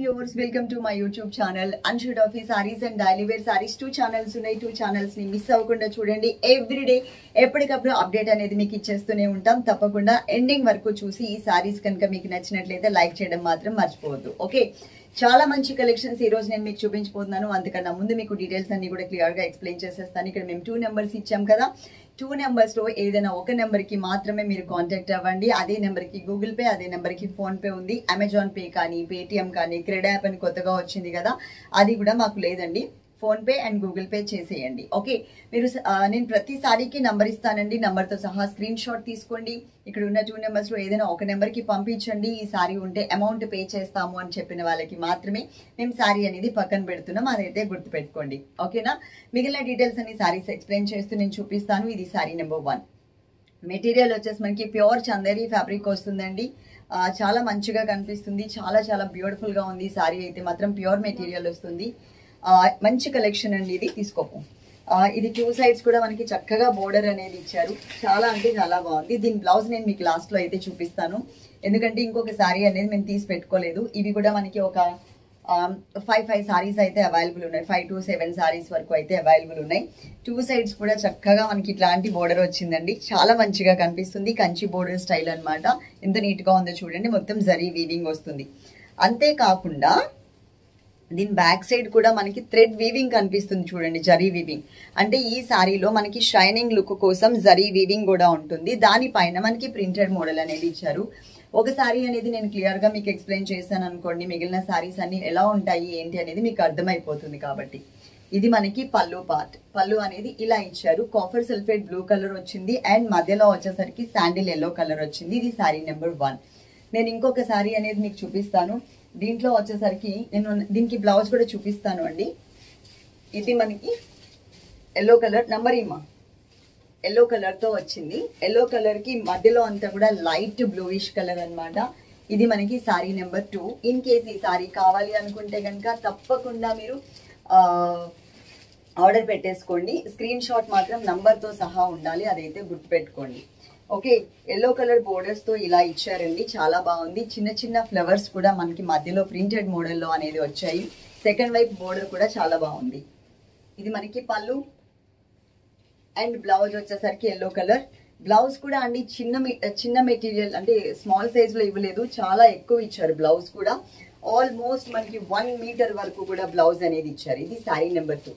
Viewers welcome to my YouTube channel అన్షూడ్ ఆఫీ saris and daily wear saris two channels ఉన్నాయి. Two ఛానల్స్ని miss అవ్వకుండా చూడండి. Everyday ఎప్పటికప్పుడు update అనేది మీకు ఇచ్చేస్తూనే ఉంటాం. తప్పకుండా ఎండింగ్ వరకు చూసి ఈ సారీస్ కనుక మీకు నచ్చినట్లయితే లైక్ చేయడం మాత్రం మర్చిపోవద్దు. ఓకే చాలా మంచి కలెక్షన్స్ ఈ రోజు నేను మీకు చూపించబోతున్నాను. అంతకన్నా ముందు మీకు డీటెయిల్స్ అన్ని కూడా క్లియర్గా ఎక్స్ప్లెయిన్ చేసేస్తాను. ఇక్కడ మేము టూ నెంబర్స్ ఇచ్చాం కదా. టూ నెంబర్స్లో ఏదైనా ఒక నెంబర్కి మాత్రమే మీరు కాంటాక్ట్ అవ్వండి. అదే నెంబర్కి గూగుల్ పే అదే నెంబర్కి ఫోన్పే ఉంది. అమెజాన్ పే కానీ పేటిఎం కానీ క్రెడ్ యాప్ అని కొత్తగా వచ్చింది కదా. అది కూడా మాకు లేదండి. ఫోన్పే అండ్ గూగుల్ పే చేసేయండి. ఓకే? మీరు నేను ప్రతిసారికి నంబర్ ఇస్తానండి. నంబర్తో సహా స్క్రీన్ షాట్ తీసుకోండి. ఇక్కడ ఉన్న టూ నెంబర్స్లో ఏదైనా ఒక నెంబర్కి పంపించండి. ఈ సారీ ఉంటే అమౌంట్ పే చేస్తాము అని చెప్పిన వాళ్ళకి మాత్రమే మేము సారీ అనేది పక్కన పెడుతున్నాం. అదైతే గుర్తు పెట్టుకోండి ఓకేనా? మిగిలిన డీటెయిల్స్ అన్ని సారీస్ ఎక్స్ప్లెయిన్ చేస్తూ నేను చూపిస్తాను. ఇది సారీ నెంబర్ వన్. మెటీరియల్ వచ్చేసి మనకి ప్యూర్ చందేరి ఫ్యాబ్రిక్ వస్తుందండి. చాలా మంచిగా కనిపిస్తుంది. చాలా చాలా బ్యూటిఫుల్గా ఉంది సారీ. అయితే మాత్రం ప్యూర్ మెటీరియల్ వస్తుంది. మంచి కలెక్షన్ అండి ఇది. తీసుకోపు. ఇది టూ సైడ్స్ కూడా మనకి చక్కగా బోర్డర్ అనేది ఇచ్చారు. చాలా అంటే చాలా బాగుంది. దీని బ్లౌజ్ నేను మీకు లాస్ట్లో అయితే చూపిస్తాను. ఎందుకంటే ఇంకొక శారీ అనేది మేము తీసి పెట్టుకోలేదు. ఇవి కూడా మనకి ఒక ఫైవ్ ఫైవ్ సారీస్ అయితే అవైలబుల్ ఉన్నాయి. ఫైవ్ టు సెవెన్ సారీస్ వరకు అయితే అవైలబుల్ ఉన్నాయి. టూ సైడ్స్ కూడా చక్కగా మనకి ఇట్లాంటి బోర్డర్ వచ్చిందండి. చాలా మంచిగా కనిపిస్తుంది. కంచి బోర్డర్ స్టైల్ అన్నమాట. ఎంత నీట్గా ఉందో చూడండి. మొత్తం జరీ వీవింగ్ వస్తుంది. అంతేకాకుండా దీని బ్యాక్ సైడ్ కూడా మనకి థ్రెడ్ వీవింగ్ కనిపిస్తుంది చూడండి జరీ వీవింగ్. అంటే ఈ సారీలో మనకి షైనింగ్ లుక్ కోసం జరీ వీవింగ్ కూడా ఉంటుంది. దానిపైన మనకి ప్రింటెడ్ మోడల్ అనేది ఇచ్చారు. ఒక సారీ అనేది నేను క్లియర్గా మీకు ఎక్స్ప్లెయిన్ చేశాను అనుకోండి మిగిలిన సారీస్ అన్ని ఎలా ఉంటాయి ఏంటి అనేది మీకు అర్థమైపోతుంది కాబట్టి. ఇది మనకి పళ్ళు పార్ట్ పళ్ళు అనేది ఇలా ఇచ్చారు. కాఫర్ సల్ఫేట్ బ్లూ కలర్ వచ్చింది అండ్ మధ్యలో వచ్చేసరికి శాండిల్ ఎల్లో కలర్ వచ్చింది. ఇది సారీ నెంబర్ వన్ నేను ఇంకొక సారీ అనేది మీకు చూపిస్తాను. దీంట్లో వచ్చేసరికి నేను దీనికి బ్లౌజ్ కూడా చూపిస్తాను అండి. ఇది మనకి ఎల్లో కలర్ నంబర్ ఇమ్మా ఎల్లో కలర్తో వచ్చింది. ఎల్లో కలర్కి మధ్యలో అంతా కూడా లైట్ బ్లూయిష్ కలర్ అనమాట ఇది మనకి sari number two in case ఈ సారీ కావాలి అనుకుంటే కనుక తప్పకుండా మీరు ఆర్డర్ పెట్టేసుకోండి. స్క్రీన్ షాట్ మాత్రం నంబర్తో సహా ఉండాలి. అదైతే గుర్తుపెట్టుకోండి. ఓకే ఎల్లో కలర్ బోర్డర్స్తో ఇలా ఇచ్చారండి. చాలా బాగుంది. చిన్న చిన్న ఫ్లవర్స్ కూడా మనకి మధ్యలో ప్రింటెడ్ మోడల్లో అనేది వచ్చాయి. సెకండ్ వైపు బోర్డర్ కూడా చాలా బాగుంది. ఇది మనకి పళ్ళు అండ్ బ్లౌజ్ వచ్చేసరికి ఎల్లో కలర్ బ్లౌజ్ కూడా అండి చిన్న మె- చిన్న మెటీరియల్ అంటే స్మాల్ సైజ్లో ఇవ్వలేదు. చాలా ఎక్కువ ఇచ్చారు బ్లౌజ్ కూడా. ఆల్మోస్ట్ మనకి వన్ మీటర్ వరకు కూడా బ్లౌజ్ అనేది ఇచ్చారు. ఇది శారీ నెంబర్ టూ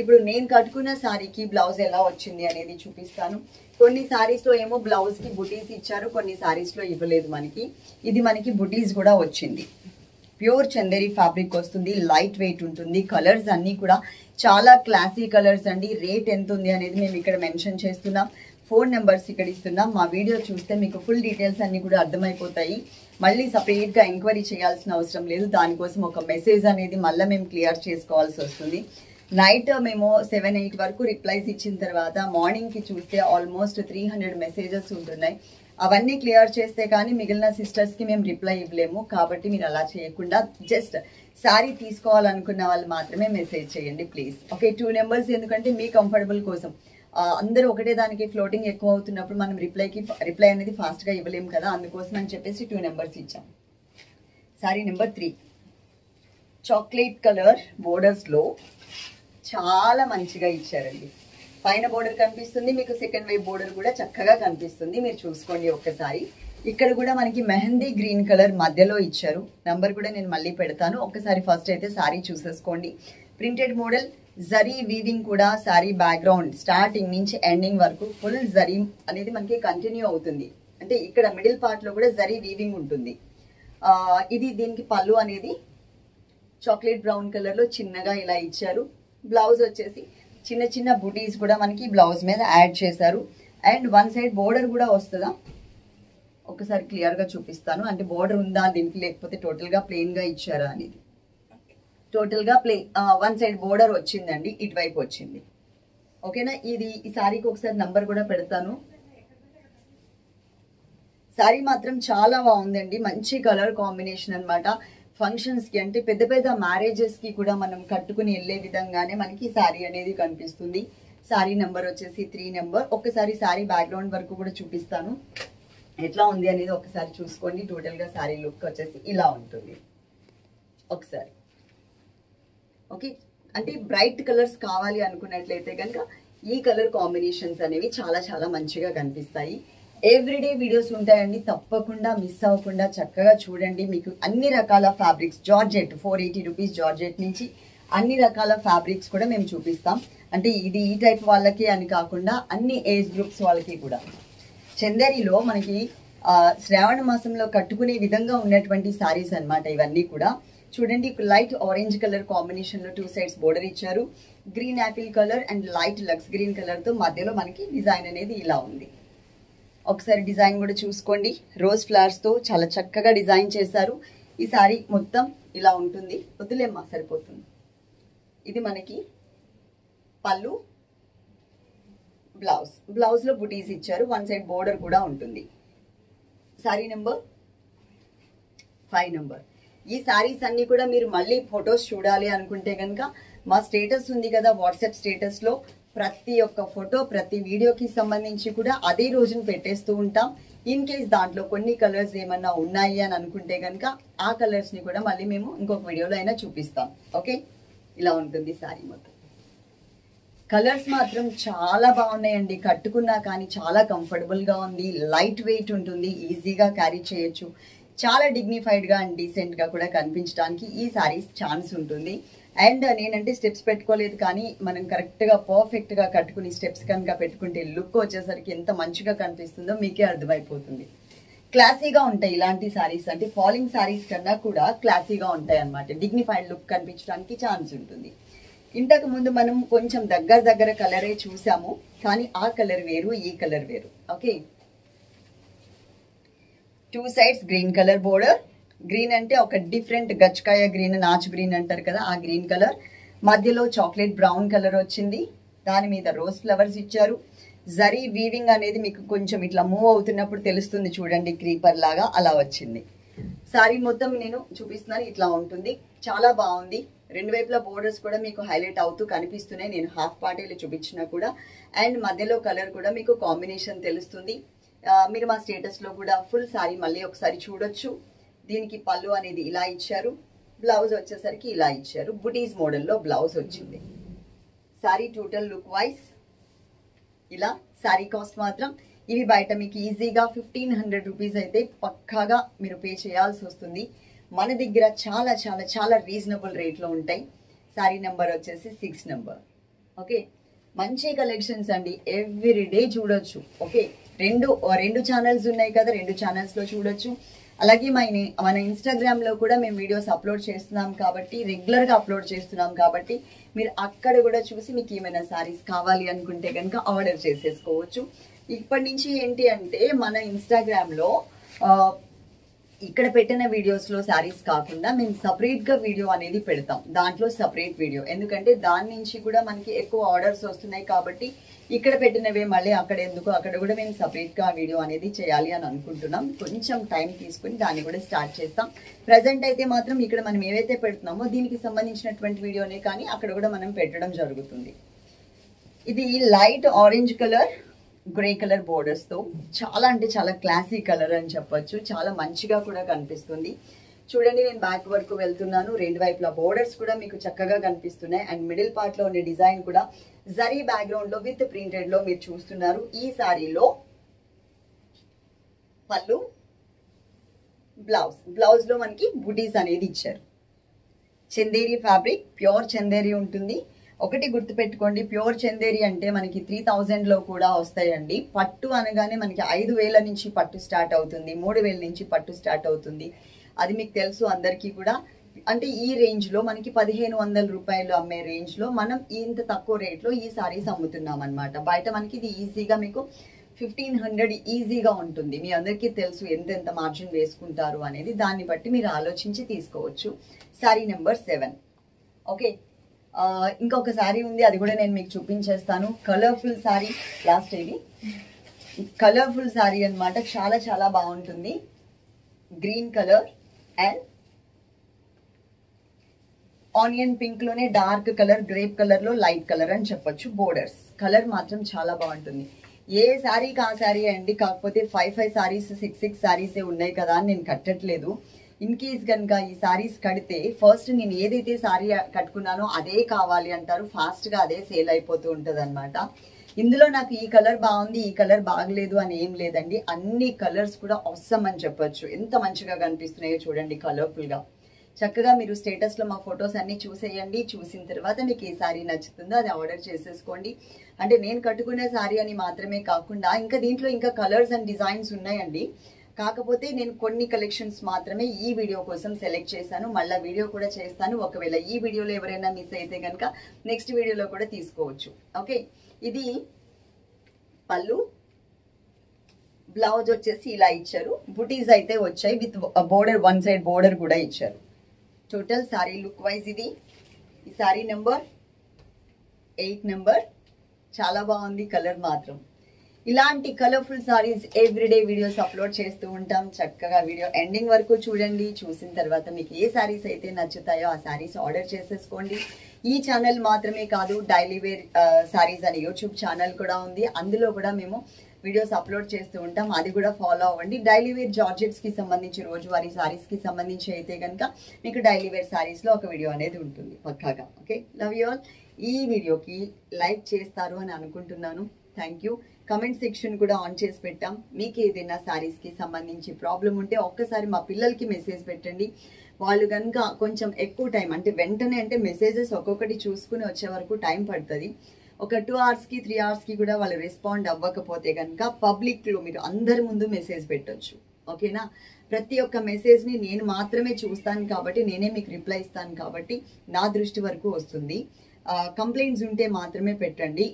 ఇప్పుడు నేను కట్టుకున్న శారీకి బ్లౌజ్ ఎలా వచ్చింది అనేది చూపిస్తాను. కొన్ని శారీస్లో ఏమో బ్లౌజ్కి బుటీస్ ఇచ్చారు కొన్ని శారీస్లో ఇవ్వలేదు మనకి. ఇది మనకి బుటీస్ కూడా వచ్చింది. ప్యూర్ చందేరి ఫ్యాబ్రిక్ వస్తుంది లైట్ వెయిట్ ఉంటుంది కలర్స్ అన్నీ కూడా చాలా క్లాసీ కలర్స్ అండి. రేట్ ఎంత ఉంది అనేది మేము ఇక్కడ మెన్షన్ చేస్తున్నాం. ఫోన్ నెంబర్స్ ఇక్కడ ఇస్తున్నాం. మా వీడియో చూస్తే మీకు ఫుల్ డీటెయిల్స్ అన్ని కూడా అర్థమైపోతాయి. మళ్ళీ సపరేట్గా ఎంక్వైరీ చేయాల్సిన అవసరం లేదు. దానికోసం ఒక మెసేజ్ అనేది మళ్ళీ మేము క్లియర్ చేసుకోవాల్సి వస్తుంది. నైట్ మేము సెవెన్ ఎయిట్ వరకు రిప్లైస్ ఇచ్చిన తర్వాత మార్నింగ్కి చూస్తే ఆల్మోస్ట్ త్రీ హండ్రెడ్ మెసేజెస్ ఉంటున్నాయి. అవన్నీ క్లియర్ చేస్తే కానీ మిగిలిన సిస్టర్స్కి మేము రిప్లై ఇవ్వలేము. కాబట్టి మీరు అలా చేయకుండా జస్ట్ శారీ తీసుకోవాలనుకున్న వాళ్ళు మాత్రమే మెసేజ్ చేయండి ప్లీజ్ ఓకే టూ నెంబర్స్ ఎందుకంటే మీ కంఫర్టబుల్ కోసం. అందరూ ఒకటే దానికి ఫ్లోటింగ్ ఎక్కువ అవుతున్నప్పుడు మనం రిప్లైకి రిప్లై అనేది ఫాస్ట్గా ఇవ్వలేము కదా. అందుకోసం అని చెప్పేసి టూ నెంబర్స్ ఇచ్చాం. Sari number three chocolate colour బోర్డర్స్లో చాలా మంచిగా ఇచ్చారండి. పైన బోర్డర్ కనిపిస్తుంది మీకు సెకండ్ వైపు బోర్డర్ కూడా చక్కగా కనిపిస్తుంది. మీరు చూసుకోండి ఒక్కసారి. ఇక్కడ కూడా మనకి మెహందీ గ్రీన్ కలర్ మధ్యలో ఇచ్చారు. నంబర్ కూడా నేను మళ్ళీ పెడతాను. ఒక్కసారి ఫస్ట్ అయితే సారీ చూసేసుకోండి. ప్రింటెడ్ మోడల్ జరీ వీవింగ్ కూడా సారీ బ్యాక్గ్రౌండ్ స్టార్టింగ్ నుంచి ఎండింగ్ వరకు ఫుల్ జరీ అనేది మనకి కంటిన్యూ అవుతుంది. అంటే ఇక్కడ మిడిల్ పార్ట్లో కూడా జరీ వీవింగ్ ఉంటుంది. ఇది దీనికి పళ్ళు అనేది చాక్లెట్ బ్రౌన్ కలర్లో చిన్నగా ఇలా ఇచ్చారు. బ్లౌజ్ వచ్చేసి చిన్న చిన్న బుటీస్ కూడా మనకి బ్లౌజ్ మీద యాడ్ చేశారు. అండ్ వన్ సైడ్ బోర్డర్ కూడా వస్తుందా? ఒకసారి క్లియర్గా చూపిస్తాను. అంటే బోర్డర్ ఉందా దీనికి లేకపోతే టోటల్గా ప్లెయిన్గా ఇచ్చారా అనేది. టోటల్గా ప్లే వన్ సైడ్ బోర్డర్ వచ్చిందండి. ఇటువైపు వచ్చింది. ఓకేనా? ఇది ఈ సారీకి ఒకసారి నంబర్ కూడా పెడతాను. శారీ మాత్రం చాలా బాగుందండి. మంచి కలర్ కాంబినేషన్ అన్నమాట. ఫంక్షన్స్కి అంటే పెద్ద పెద్ద మ్యారేజెస్కి కూడా మనం కట్టుకుని వెళ్ళే విధంగానే మనకి శారీ అనేది కనిపిస్తుంది. శారీ నెంబర్ వచ్చేసి త్రీ నెంబర్ ఒక్కసారి సారీ బ్యాక్గ్రౌండ్ వరకు కూడా చూపిస్తాను. ఎట్లా ఉంది అనేది ఒకసారి చూసుకోండి. టోటల్గా సారీ లుక్ వచ్చేసి ఇలా ఉంటుంది. ఒకసారి. ఓకే? అంటే బ్రైట్ కలర్స్ కావాలి అనుకున్నట్లయితే కనుక ఈ కలర్ కాంబినేషన్స్ అనేవి చాలా చాలా మంచిగా కనిపిస్తాయి. ఎవ్రీడే వీడియోస్ ఉంటాయండి. తప్పకుండా మిస్ అవ్వకుండా చక్కగా చూడండి. మీకు అన్ని రకాల fabrics georgette four eighty rupees georgette నుంచి అన్ని రకాల ఫ్యాబ్రిక్స్ కూడా మేము చూపిస్తాం. అంటే ఇది ఈ టైప్ వాళ్ళకి అని కాకుండా అన్ని ఏజ్ గ్రూప్స్ వాళ్ళకి కూడా. చందేరిలో మనకి శ్రావణ మాసంలో కట్టుకునే విధంగా ఉన్నటువంటి సారీస్ అన్నమాట ఇవన్నీ కూడా. చూడండి లైట్ ఆరెంజ్ కలర్ కాంబినేషన్లో టూ సైడ్స్ బోర్డర్ ఇచ్చారు. Green apple colour and light lux green కలర్తో మధ్యలో మనకి డిజైన్ అనేది ఇలా ఉంది. ఒకసారి డిజైన్ కూడా చూసుకోండి. రోజ్ ఫ్లవర్స్తో చాలా చక్కగా డిజైన్ చేశారు. ఈ సారీ మొత్తం ఇలా ఉంటుంది. వద్దులేమ్మా సరిపోతుంది. ఇది మనకి పళ్ళు బ్లౌజ్. బ్లౌజ్లో బుటీస్ ఇచ్చారు. వన్ సైడ్ బోర్డర్ కూడా ఉంటుంది. సారీ నెంబర్? Five number. ఈ సారీస్ అన్నీ కూడా మీరు మళ్ళీ ఫొటోస్ చూడాలి అనుకుంటే కనుక మా స్టేటస్ ఉంది కదా వాట్సాప్ స్టేటస్లో ప్రతి ఒక్క ఫోటో ప్రతి వీడియోకి సంబంధించి కూడా అదే రోజున పెట్టేస్తూ ఉంటాం. ఇన్ కేస్ దాంట్లో కొన్ని కలర్స్ ఏమన్నా ఉన్నాయి అని అనుకుంటే కనుక ఆ కలర్స్ని కూడా మళ్ళీ మేము ఇంకొక వీడియోలో అయినా చూపిస్తాం. ఓకే ఇలా ఉంటుంది సారీ మొత్తం. కలర్స్ మాత్రం చాలా బాగున్నాయండి. కట్టుకున్నా కానీ చాలా కంఫర్టబుల్గా ఉంది. లైట్ వెయిట్ ఉంటుంది. ఈజీగా క్యారీ చేయొచ్చు. చాలా డిగ్నిఫైడ్గా అండ్ డీసెంట్గా కూడా కనిపించడానికి ఈ సారీస్ ఛాన్స్ ఉంటుంది. అండ్ నేనంటే స్టెప్స్ పెట్టుకోలేదు కానీ మనం కరెక్ట్గా పర్ఫెక్ట్గా కట్టుకుని స్టెప్స్ కనుక పెట్టుకుంటే లుక్ వచ్చేసరికి ఎంత మంచిగా కనిపిస్తుందో మీకే అర్థమైపోతుంది. క్లాసీగా ఉంటాయి ఇలాంటి సారీస్. అంటే ఫాలింగ్ సారీస్ కన్నా కూడా క్లాసీగా ఉంటాయి అన్నమాట. డిగ్నిఫైడ్ లుక్ కనిపించడానికి ఛాన్స్ ఉంటుంది. ఇంతకు ముందు మనం కొంచెం దగ్గర దగ్గర కలరే చూసాము కానీ ఆ కలర్ వేరు ఈ కలర్ వేరు. Okay? Two sides green colour border green అంటే ఒక డిఫరెంట్ గచ్చకాయ గ్రీన్ నాచు గ్రీన్ అంటారు కదా ఆ గ్రీన్ కలర్ మధ్యలో చాక్లెట్ బ్రౌన్ కలర్ వచ్చింది. దాని మీద రోజ్ ఫ్లవర్స్ ఇచ్చారు. జరీ వీవింగ్ అనేది మీకు కొంచెం ఇట్లా మూవ్ అవుతున్నప్పుడు తెలుస్తుంది చూడండి క్రీపర్ లాగా అలా వచ్చింది. సారీ మొత్తం నేను చూపిస్తున్నాను ఇట్లా ఉంటుంది. చాలా బాగుంది. రెండు వైపుల బోర్డర్స్ కూడా మీకు హైలైట్ అవుతూ కనిపిస్తున్నాయి. నేను హాఫ్ పార్టీలు చూపించినా కూడా. అండ్ మధ్యలో కలర్ కూడా మీకు కాంబినేషన్ తెలుస్తుంది. మీరు మా స్టేటస్లో కూడా ఫుల్ సారీ మళ్ళీ ఒకసారి చూడొచ్చు. దీనికి పళ్ళు అనేది ఇలా ఇచ్చారు బ్లౌజ్ వచ్చేసరికి ఇలా ఇచ్చారు. బుటీస్ మోడల్లో బ్లౌజ్ వచ్చింది. సారీ టోటల్ లుక్ వైజ్ ఇలా శారీ కాస్ట్ మాత్రం ఇవి బయట మీకు ఈజీగా ఫిఫ్టీన్ హండ్రెడ్ రూపీస్ అయితే పక్కాగా మీరు పే చేయాల్సి వస్తుంది. మన దగ్గర చాలా చాలా చాలా రీజనబుల్ రేట్లో ఉంటాయి. శారీ నెంబర్ వచ్చేసి సిక్స్ నెంబర్. ఓకే? మంచి కలెక్షన్స్ అండి. ఎవ్రీ డే చూడొచ్చు. ఓకే? రెండు రెండు ఛానల్స్ ఉన్నాయి కదా రెండు ఛానల్స్లో చూడొచ్చు. అలాగే మన మన ఇన్స్టాగ్రామ్లో కూడా మేము వీడియోస్ అప్లోడ్ చేస్తున్నాం కాబట్టి రెగ్యులర్గా అప్లోడ్ చేస్తున్నాం కాబట్టి మీరు అక్కడ కూడా చూసి మీకు ఏమైనా సారీస్ కావాలి అనుకుంటే కనుక ఆర్డర్ చేసేసుకోవచ్చు. ఇప్పటి నుంచి ఏంటి అంటే మన ఇన్స్టాగ్రామ్లో ఇక్కడ పెట్టిన వీడియోస్లో శారీస్ కాకుండా మేము సపరేట్గా వీడియో అనేది పెడతాం. దాంట్లో సపరేట్ వీడియో ఎందుకంటే దాని నుంచి కూడా మనకి ఎక్కువ ఆర్డర్స్ వస్తున్నాయి కాబట్టి ఇక్కడ పెట్టినవే మళ్ళీ అక్కడ ఎందుకు? అక్కడ కూడా మేము సపరేట్గా వీడియో అనేది చేయాలి అని అనుకుంటున్నాం. కొంచెం టైం తీసుకుని దాన్ని కూడా స్టార్ట్ చేస్తాం. ప్రజెంట్ అయితే మాత్రం ఇక్కడ మనం ఏవైతే పెడుతున్నామో దీనికి సంబంధించినటువంటి వీడియోనే కానీ అక్కడ కూడా మనం పెట్టడం జరుగుతుంది. ఇది light orange colour grey colour బోర్డర్స్తో చాలా అంటే చాలా క్లాసీ కలర్ అని చెప్పొచ్చు. చాలా మంచిగా కూడా కనిపిస్తుంది. చూడండి నేను బ్యాక్ వరకు వెళ్తున్నాను. రెండు వైపులా బోర్డర్స్ కూడా మీకు చక్కగా కనిపిస్తున్నాయి. అండ్ మిడిల్ పార్ట్లో ఉండే డిజైన్ కూడా జరీ బ్యాక్గ్రౌండ్లో విత్ ప్రింటెడ్లో మీరు చూస్తున్నారు. ఈ సారీలో పళ్ళు బ్లౌజ్ బ్లౌజ్లో మనకి బుటీస్ అనేది ఇచ్చారు. చందేరి ఫ్యాబ్రిక్ ప్యూర్ చందేరి ఉంటుంది. ఒకటి గుర్తుపెట్టుకోండి ప్యూర్ చందేరి అంటే మనకి త్రీ థౌజండ్లో కూడా వస్తాయండి. పట్టు అనగానే మనకి ఐదు వేల నుంచి పట్టు స్టార్ట్ అవుతుంది మూడు వేల నుంచి పట్టు స్టార్ట్ అవుతుంది. అది మీకు తెలుసు అందరికీ కూడా. అంటే ఈ రేంజ్లో మనకి పదిహేను వందల రూపాయలు అమ్మే రేంజ్లో మనం ఇంత తక్కువ రేట్లో ఈ సారీస్ అమ్ముతున్నాం అనమాట బయట మనకి ఇది ఈజీగా మీకు ఫిఫ్టీన్ హండ్రెడ్ ఈజీగా ఉంటుంది. మీ అందరికీ తెలుసు ఎంతెంత మార్జిన్ వేసుకుంటారు అనేది. దాన్ని బట్టి మీరు ఆలోచించి తీసుకోవచ్చు. సారీ నెంబర్ సెవెన్ ఓకే ఇంకొక శారీ ఉంది అది కూడా నేను మీకు చూపించేస్తాను. కలర్ఫుల్ శారీ లాస్ట్ ఇది. కలర్ఫుల్ శారీ అన్నమాట చాలా చాలా బాగుంటుంది. గ్రీన్ కలర్ అండ్ ఆనియన్ పింక్లోనే డార్క్ కలర్ గ్రేప్ కలర్లో లైట్ కలర్ అని చెప్పొచ్చు బోర్డర్స్ కలర్ మాత్రం చాలా బాగుంటుంది. ఏ శారీకి ఆ శారీ అండి కాకపోతే five five saris six six శారీసే ఉన్నాయి కదా అని నేను కట్టట్లేదు. ఇన్ కేస్ కనుక ఈ సారీస్ కడితే ఫస్ట్ నేను ఏదైతే సారీ కట్టుకున్నానో అదే కావాలి అంటారు. ఫాస్ట్గా అదే సేల్ అయిపోతూ ఉంటుంది అనమాట ఇందులో నాకు ఈ కలర్ బాగుంది ఈ కలర్ బాగలేదు అని ఏం లేదండి. అన్ని కలర్స్ కూడా అవసరం అని చెప్పొచ్చు. ఎంత మంచిగా కనిపిస్తున్నాయో చూడండి కలర్ఫుల్గా చక్కగా మీరు స్టేటస్లో మా ఫొటోస్ అన్ని చూసేయండి. చూసిన తర్వాత మీకు ఏ సారీ నచ్చుతుందో అది ఆర్డర్ చేసేసుకోండి. అంటే నేను కట్టుకునే సారీ అని మాత్రమే కాకుండా ఇంకా దీంట్లో ఇంకా కలర్స్ అండ్ డిజైన్స్ ఉన్నాయండి. కాకపోతే నేను కొన్ని కలెక్షన్స్ మాత్రమే ఈ వీడియో కోసం సెలెక్ట్ చేశాను. మళ్ళీ వీడియో కూడా చేస్తాను. ఒకవేళ ఈ వీడియోలో ఎవరైనా మిస్ అయితే కనుక నెక్స్ట్ వీడియోలో కూడా తీసుకోవచ్చు. ఓకే ఇది పళ్ళు. బ్లౌజ్ వచ్చేసి ఇలా ఇచ్చారు. బుటీస్ అయితే వచ్చాయి. With border one side border కూడా ఇచ్చారు. టోటల్ సారీ లుక్ వైజ్ ఇది. ఈ సారీ నెంబర్ ఎయిట్ నెంబర్ చాలా బాగుంది. కలర్ మాత్రం. ఇలాంటి colourful saris everyday videos upload చేస్తూ ఉంటాం. చక్కగా వీడియో ఎండింగ్ వరకు చూడండి. చూసిన తర్వాత మీకు ఏ సారీస్ అయితే నచ్చుతాయో ఆ సారీస్ ఆర్డర్ చేసేసుకోండి. ఈ ఛానల్ మాత్రమే కాదు డైలీ వేర్ సారీస్ అని యూట్యూబ్ ఛానల్ కూడా ఉంది. అందులో కూడా మేము వీడియోస్ అప్లోడ్ చేస్తూ ఉంటాం. అది కూడా ఫాలో అవ్వండి. డైలీ వేర్ జార్జెట్స్కి సంబంధించి రోజువారీ సారీస్కి సంబంధించి అయితే కనుక మీకు డైలీ వేర్ సారీస్లో ఒక వీడియో అనేది ఉంటుంది. పక్కాగా. ఓకే లవ్ యూ ఆల్ ఈ వీడియోకి లైక్ చేస్తారు అని అనుకుంటున్నాను. Thank you. కమెంట్ సెక్షన్ కూడా ఆన్ చేసి పెట్టాం. మీకు ఏదైనా సారీస్కి సంబంధించి ప్రాబ్లం ఉంటే ఒక్కసారి మా పిల్లలకి మెసేజ్ పెట్టండి. వాళ్ళు కనుక కొంచెం ఎక్కువ టైం అంటే వెంటనే అంటే మెసేజెస్ ఒక్కొక్కటి చూసుకుని వచ్చే వరకు టైం పడుతుంది. ఒక టూ అవర్స్కి త్రీ అవర్స్కి కూడా వాళ్ళు రెస్పాండ్ అవ్వకపోతే కనుక పబ్లిక్లో మీరు అందరి ముందు మెసేజ్ పెట్టొచ్చు. ఓకేనా? ప్రతి ఒక్క మెసేజ్ని నేను మాత్రమే చూస్తాను కాబట్టి నేనే మీకు రిప్లై ఇస్తాను కాబట్టి నా దృష్టి వరకు వస్తుంది. కంప్లైంట్స్ ఉంటే మాత్రమే పెట్టండి.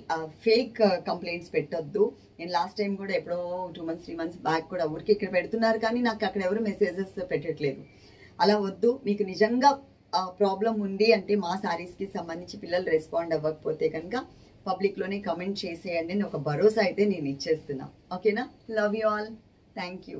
ఫేక్ కంప్లైంట్స్ పెట్టొద్దు. నేను లాస్ట్ టైం కూడా ఎప్పుడో two months three months back కూడా ఊరికి ఇక్కడ పెడుతున్నారు కానీ నాకు అక్కడ ఎవరు మెసేజెస్ పెట్టట్లేదు. అలా వద్దు. మీకు నిజంగా ప్రాబ్లం ఉంది అంటే మా సారీస్కి సంబంధించి పిల్లలు రెస్పాండ్ అవ్వకపోతే కనుక పబ్లిక్లోనే కమెంట్ చేసేయండి అని ఒక భరోసా అయితే నేను ఇచ్చేస్తున్నా. ఓకేనా love you all thank you